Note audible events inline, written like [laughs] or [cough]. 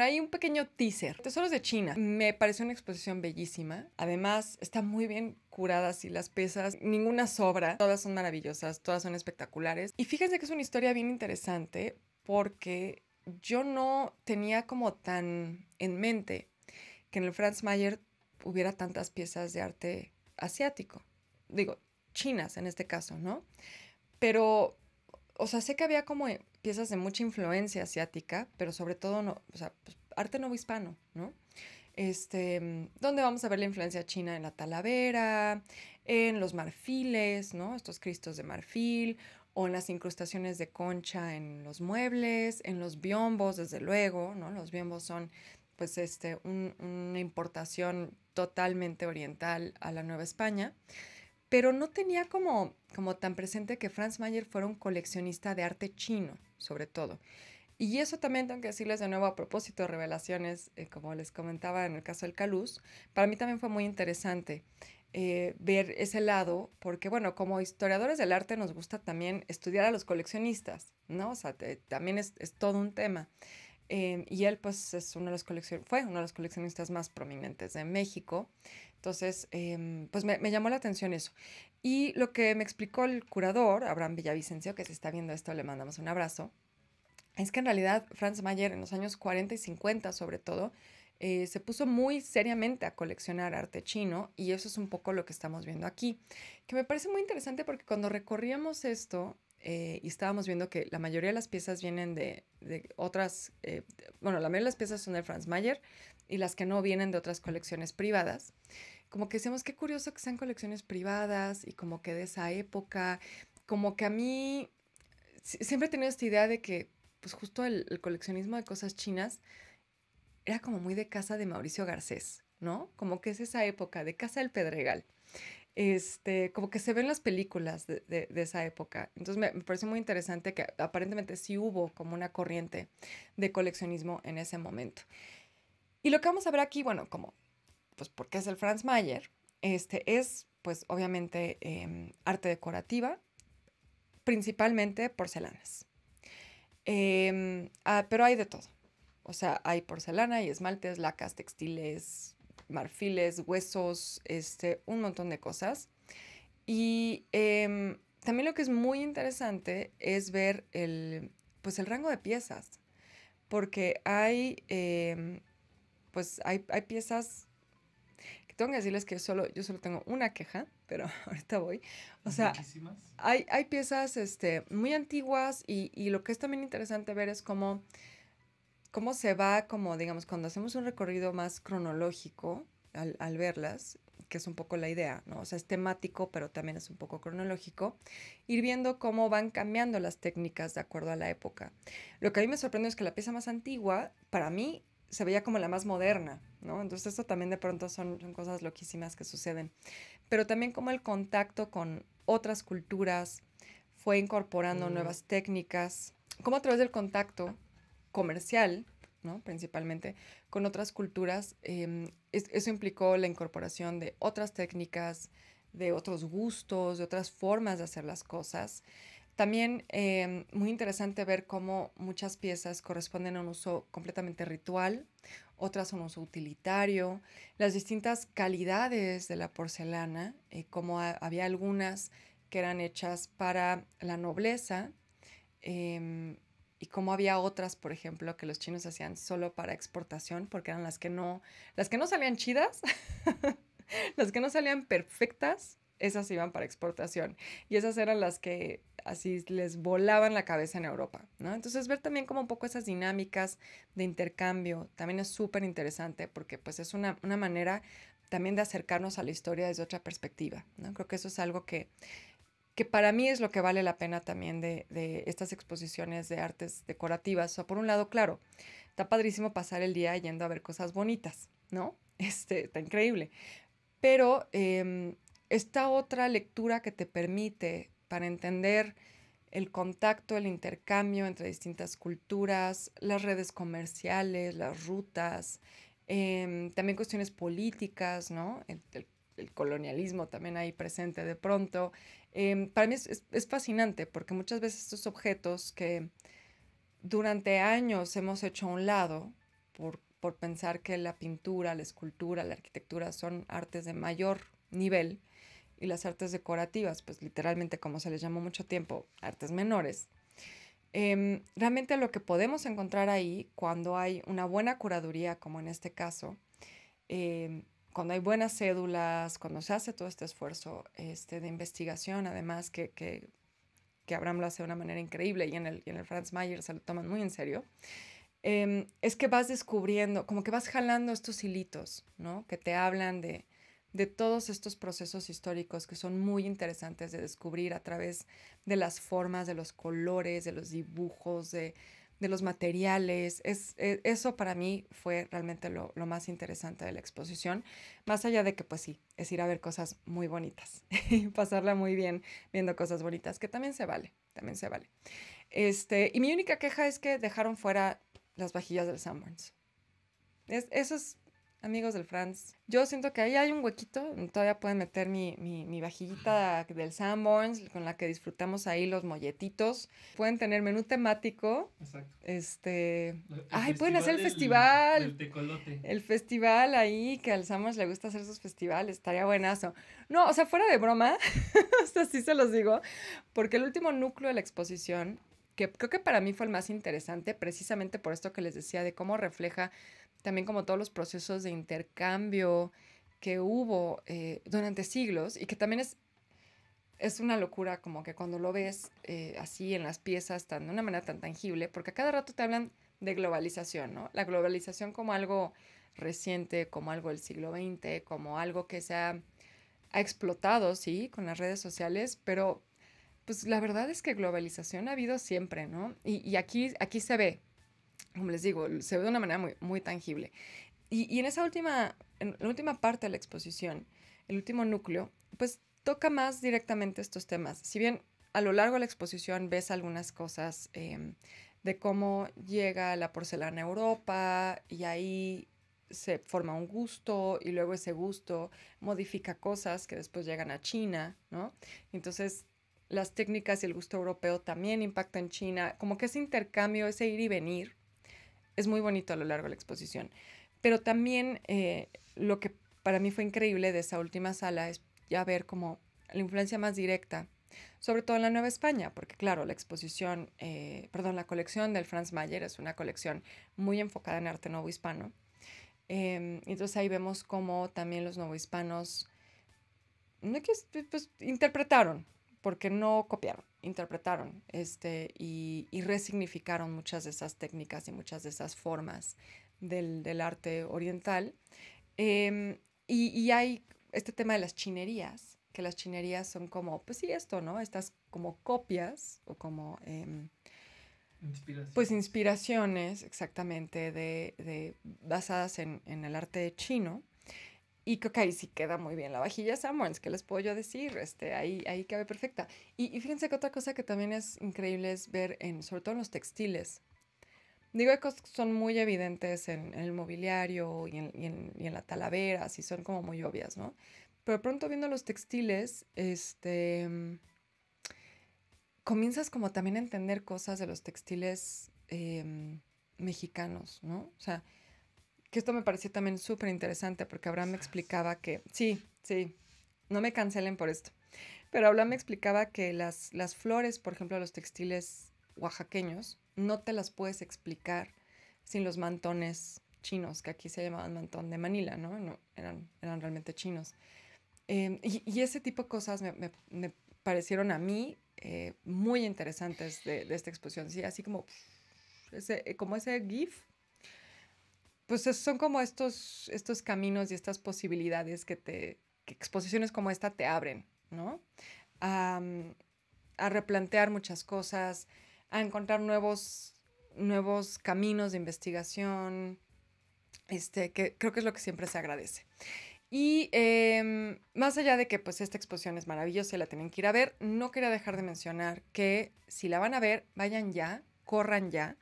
bueno, hay un pequeño teaser. Tesoros de China. Me pareció una exposición bellísima. Además, está muy bien curadas y las piezas, ninguna sobra. Todas son maravillosas, todas son espectaculares. Y fíjense que es una historia bien interesante porque yo no tenía como tan en mente que en el Franz Mayer hubiera tantas piezas de arte asiático. Digo, chinas en este caso, ¿no? Pero, o sea, sé que había como piezas de mucha influencia asiática, pero sobre todo, no, o sea, pues, arte nuevo hispano, ¿no? Este, donde vamos a ver la influencia china en la talavera, en los marfiles, ¿no? Estos cristos de marfil, o en las incrustaciones de concha en los muebles, en los biombos, desde luego, ¿no? Los biombos son, pues, este, una importación totalmente oriental a la Nueva España pero no tenía como, como tan presente que Franz Mayer fuera un coleccionista de arte chino, sobre todo. Y eso también tengo que decirles de nuevo a propósito de revelaciones, eh, como les comentaba en el caso del Caluz, para mí también fue muy interesante eh, ver ese lado, porque bueno, como historiadores del arte nos gusta también estudiar a los coleccionistas, ¿no? O sea, también es, es, todo un tema. Eh, y él pues es uno de los fue uno de los coleccionistas más prominentes de México. Entonces, em, pues me, llamó la atención eso. Y lo que me explicó el curador, Abraham Villavicencio, que se está viendo esto, le mandamos un abrazo, es que en realidad Franz Mayer en los años 40 y 50 sobre todo, eh, se puso muy seriamente a coleccionar arte chino y eso es un poco lo que estamos viendo aquí, que me parece muy interesante porque cuando recorríamos esto eh, y estábamos viendo que la mayoría de las piezas vienen de, de otras, eh, bueno, la mayoría de las piezas son de Franz Mayer, y las que no vienen de otras colecciones privadas. Como que decimos, qué curioso que sean colecciones privadas y como que de esa época, como que a mí siempre he tenido esta idea de que pues justo el, coleccionismo de cosas chinas era como muy de casa de Mauricio Garcés, ¿no? Como que es esa época de casa del Pedregal. Este, como que se ven las películas de, de, esa época. Entonces me, me, pareció muy interesante que aparentemente sí hubo como una corriente de coleccionismo en ese momento. Y lo que vamos a ver aquí, bueno, como, pues porque es el Franz Mayer, este es, pues obviamente, em, arte decorativa, principalmente porcelanas. Em, ah, pero hay de todo. O sea, hay porcelana y esmaltes, lacas, textiles, marfiles, huesos, este, un montón de cosas. Y em, también lo que es muy interesante es ver el, pues el rango de piezas, porque hay pues hay, piezas que tengo que decirles que solo, yo solo tengo una queja, pero [laughs] ahorita voy. O sea, hay, hay piezas este, muy antiguas y, lo que es también interesante ver es cómo, cómo se va, como digamos, cuando hacemos un recorrido más cronológico al, al verlas, que es un poco la idea, ¿no? O sea, es temático, pero también es un poco cronológico, ir viendo cómo van cambiando las técnicas de acuerdo a la época. Lo que a mí me sorprende es que la pieza más antigua, para mí, se veía como la más moderna, ¿no? Entonces esto también de pronto son, son, cosas loquísimas que suceden. Pero también como el contacto con otras culturas fue incorporando mm. nuevas técnicas, como a través del contacto comercial, ¿no? Principalmente con otras culturas, em, eso implicó la incorporación de otras técnicas, de otros gustos, de otras formas de hacer las cosas. También eh, muy interesante ver cómo muchas piezas corresponden a un uso completamente ritual, otras a un uso utilitario, las distintas calidades de la porcelana, eh, como había algunas que eran hechas para la nobleza em, y como había otras, por ejemplo, que los chinos hacían solo para exportación porque eran las que no, las que no salían chidas, [laughs] las que no salían perfectas, esas iban para exportación y esas eran las que así les volaban la cabeza en Europa, ¿no? Entonces ver también como un poco esas dinámicas de intercambio también es súper interesante porque pues es una, manera también de acercarnos a la historia desde otra perspectiva, ¿no? Creo que eso es algo que, que para mí es lo que vale la pena también de, estas exposiciones de artes decorativas. O por un lado, claro, está padrísimo pasar el día yendo a ver cosas bonitas, ¿no? [laughs] Este, está increíble. Pero em, esta otra lectura que te permite para entender el contacto, el intercambio entre distintas culturas, las redes comerciales, las rutas, em, también cuestiones políticas, ¿no? El, colonialismo también ahí presente de pronto. Em, para mí es, es, fascinante porque muchas veces estos objetos que durante años hemos hecho a un lado, por, por pensar que la pintura, la escultura, la arquitectura son artes de mayor nivel y las artes decorativas, pues literalmente como se les llamó mucho tiempo, artes menores. Em, realmente lo que podemos encontrar ahí cuando hay una buena curaduría, como en este caso, em, cuando hay buenas cédulas, cuando se hace todo este esfuerzo este, de investigación, además que, que, que, Abraham lo hace de una manera increíble y en el, en el Franz Mayer se lo toman muy en serio, em, es que vas descubriendo, como que vas jalando estos hilitos, ¿no? Que te hablan de, de todos estos procesos históricos que son muy interesantes de descubrir a través de las formas, de los colores, de los dibujos, de, los materiales. Es, e, eso para mí fue realmente lo, más interesante de la exposición, más allá de que pues sí, es ir a ver cosas muy bonitas [laughs] y pasarla muy bien viendo cosas bonitas, que también se vale, también se vale. Este, y mi única queja es que dejaron fuera las vajillas del Sanborns. Es, eso es amigos del Franz. Yo siento que ahí hay un huequito, todavía pueden meter mi, mi, vajillita del Sanborns con la que disfrutamos ahí los molletitos. Pueden tener menú temático. Exacto. Este, ay, pueden hacer el festival. El tecolote. El festival ahí, que al Sanborns le gusta hacer sus festivales, estaría buenazo. No, o sea, fuera de broma, [laughs] hasta así se los digo, porque el último núcleo de la exposición que creo que para mí fue el más interesante, precisamente por esto que les decía, de cómo refleja también como todos los procesos de intercambio que hubo eh, durante siglos y que también es, es una locura como que cuando lo ves eh, así en las piezas tan, de una manera tan tangible, porque a cada rato te hablan de globalización, ¿no? La globalización como algo reciente, como algo del siglo XX, como algo que se ha, ha explotado, sí, con las redes sociales, pero pues la verdad es que globalización ha habido siempre, ¿no? Y, y aquí, aquí se ve, como les digo, se ve de una manera muy, muy tangible. Y, y, en esa última, en la última parte de la exposición, el último núcleo, pues toca más directamente estos temas. Si bien a lo largo de la exposición ves algunas cosas em, de cómo llega la porcelana a Europa y ahí se forma un gusto y luego ese gusto modifica cosas que después llegan a China, ¿no? Entonces las técnicas y el gusto europeo también impactan en China, como que ese intercambio, ese ir y venir, es muy bonito a lo largo de la exposición. Pero también eh, lo que para mí fue increíble de esa última sala es ya ver como la influencia más directa, sobre todo en la Nueva España, porque claro, la exposición, eh, perdón, la colección del Franz Mayer es una colección muy enfocada en arte nuevo hispano. Em, entonces ahí vemos cómo también los nuevo hispanos no que, pues, interpretaron, porque no copiaron, interpretaron este, y, resignificaron muchas de esas técnicas y muchas de esas formas del, arte oriental. Em, y, hay este tema de las chinerías, que las chinerías son como, pues sí, esto, ¿no? Estas como copias o como... Em, pues inspiraciones exactamente de, basadas en, en el arte chino y creo que ahí sí queda muy bien la vajilla Samuels, ¿qué les puedo yo decir? Este, ahí, ahí cabe perfecta. Y, fíjense que otra cosa que también es increíble es ver, en, sobre todo en los textiles. Digo, hay que son muy evidentes en, el mobiliario y en, y, en, la talavera, así son como muy obvias, ¿no? Pero pronto viendo los textiles, este, comienzas como también a entender cosas de los textiles em, mexicanos, ¿no? O sea, que esto me pareció también súper interesante porque Abraham me explicaba que, sí, sí, no me cancelen por esto, pero Abraham me explicaba que las, las flores, por ejemplo, los textiles oaxaqueños, no te las puedes explicar sin los mantones chinos, que aquí se llamaban mantón de Manila, ¿no? eran, eran realmente chinos. Em, y, ese tipo de cosas me, me, parecieron a mí eh, muy interesantes de, de, esta exposición, sí, así como, ese, como ese GIF pues son como estos, estos caminos y estas posibilidades que te, exposiciones como esta te abren, ¿no? A, replantear muchas cosas, a encontrar nuevos, nuevos caminos de investigación, este, que creo que es lo que siempre se agradece. Y em, más allá de que pues esta exposición es maravillosa y la tienen que ir a ver, no quería dejar de mencionar que si la van a ver, vayan ya, corran ya,